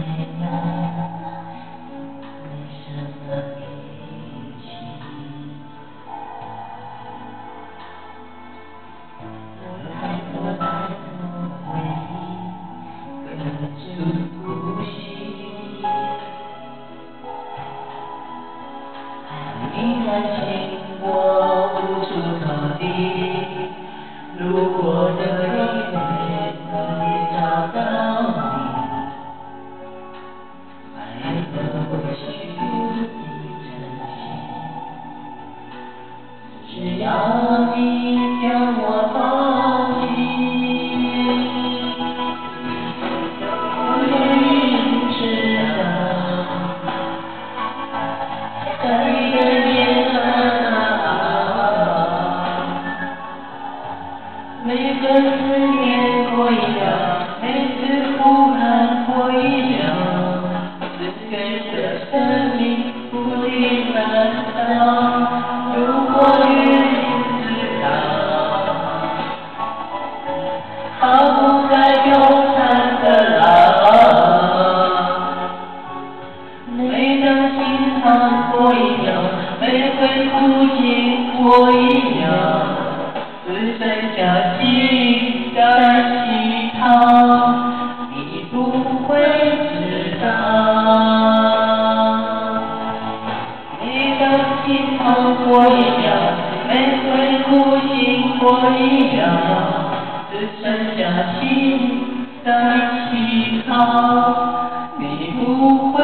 Amen. 我一样，只剩下心在乞讨，你不会知道。你的心痛，我一样，每回哭心，我一样，只剩下心在乞讨，你不会。